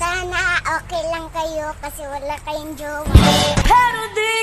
Sana okay lang kayo kasi wala kayong jowa. Pero di